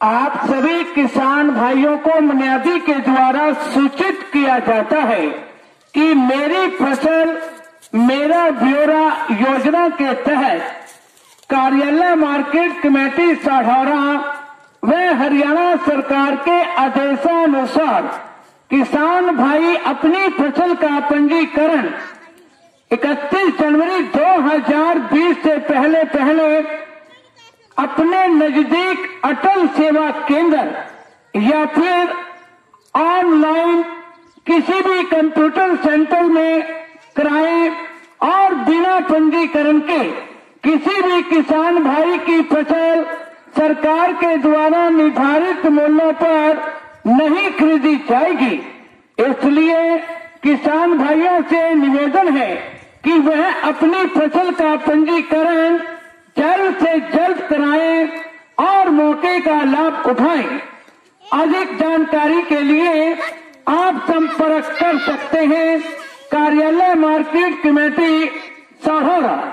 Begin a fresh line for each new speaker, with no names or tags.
आप सभी किसान भाइयों को मुनियादी के द्वारा सूचित किया जाता है कि मेरी फ़सल, मेरा ब्यौरा योजना के तहत कार्यालय मार्केट कमेटी साढ़ौरा व हरियाणा सरकार के आदेशानुसार किसान भाई अपनी फ़सल का पंजीकरण 31 जनवरी 2020 से पहले पहले अपने नज़दीक अटल सेवा केंद्र या फिर ऑनलाइन किसी भी कंप्यूटर सेंटर में कराएँ और बिना पंजीकरण के किसी भी किसान भाई की फ़सल सरकार के द्वारा निर्धारित मूल्यों पर नहीं खरीदी जाएगी। इसलिए किसान भाइयों से निवेदन है कि वह अपनी फ़सल का पंजीकरण जल्द से जल्द कराएँ का लाभ उठाएँ। अधिक जानकारी के लिए आप संपर्क कर सकते हैं। कार्यालय मार्केट कमेटी, साहोरा।